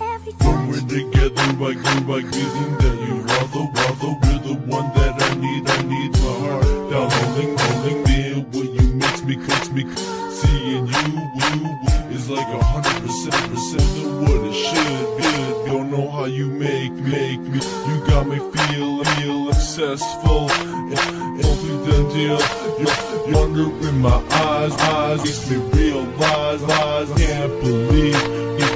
every, When we're together, I give, I getting that you are the, are the, you're the one that I need, I need my heart down rolling, rolling there. Will you makes me, makes me seeing you, you is like a hundred percent, percent of what it should be. Don't know how you make, make me. You got me feel, feel successful. Only done deal. You're wonder in my eyes, eyes makes me realize, lies. Can't believe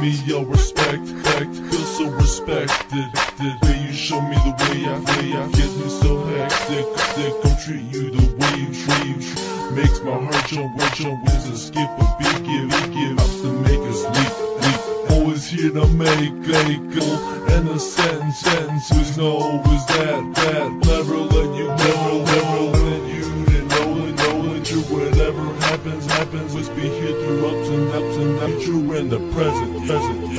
me your respect, respect. Feel so respected. The way you show me the way I, way I get me so hectic. Stick, I'm treat you the way you treat. Makes my heart jump, jump, jump. Is a skip a beat, give, give. Ups to make us leap, leap. Always here to make, make go. And a sentence, sentence. Who's know is that, that. Never let you know, never let happens. Let's be here through ups and ups and ups. You're in the present, present.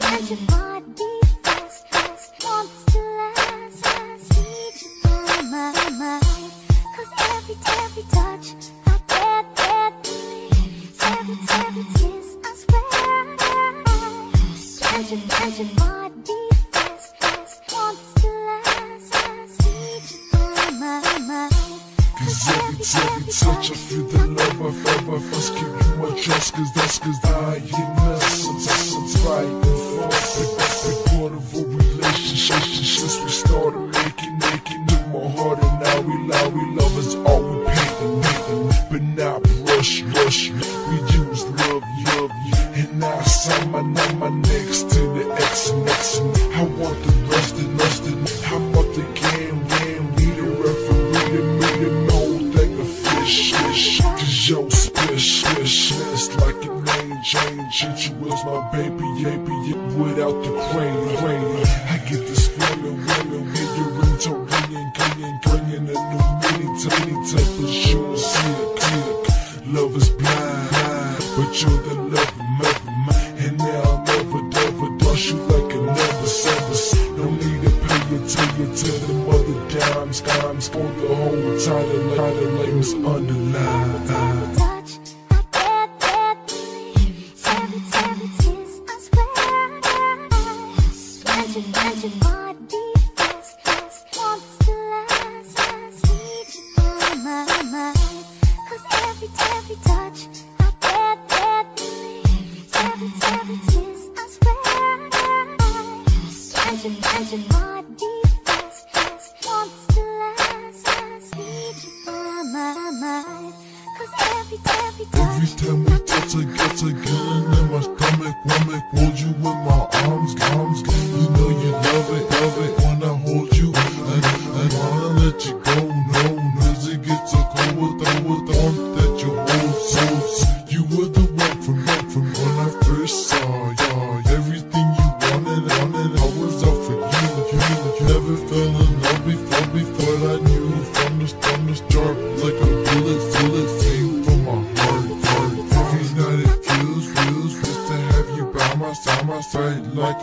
touch, my deepest, best wants to last, need you my. 'Cause every, every touch, I get, get every, every kiss, I swear. Imagine my deepest, Cause every, touch I feel the love I felt I first give you. my trust Cause that's cause I in essence Essence right and forth Big, big part of a relationship Since we started making, making in my heart And now we love, we love Shit, you was my baby, baby Without the rain, rain. I get this feeling, When you're into ringing, clinging, clinging A new meaning to any type of shoe. See it clear, love is blind, But you're the love of my, And now I'll never, never Brush you like a never, ever No need to pay attention to the mother dimes, dimes For the whole title, title names underlined Imagine, imagine. 'Cause every, touch, I get, get every, every kiss, I swear. Imagine, imagine my deepest, best wants every, time we touch, I get a gun in my stomach, stomach. Hold you in my arms, arms. You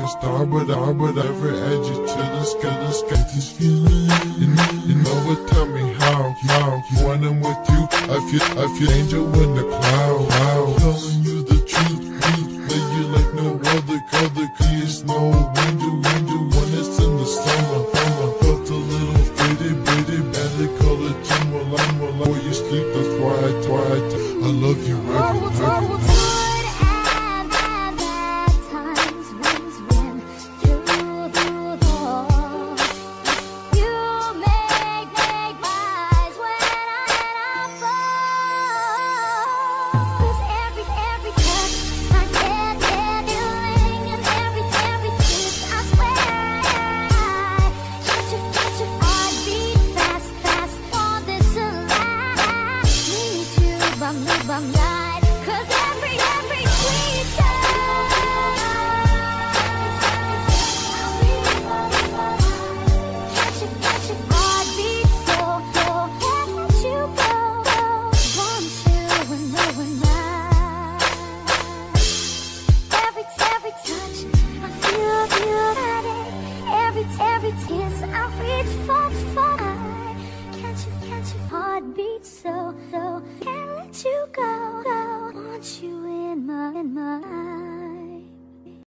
side, like a star. But I would ever add you to the sky, the sky. This feeling, you know, you know what? Tell me how, how. When I'm with you, I feel, I feel angel in the cloud, cloud. Telling you the truth, truth, that you like no other, other. Cause no angel, angel when it's in the summer, summer. Felt a little bitty, bitty, badly colored Timberline, well, before you sleep, that's why I, why I, I love you every, every night. Can't you, can't you heartbeat so, so can't let you go, go. Want you in my, in my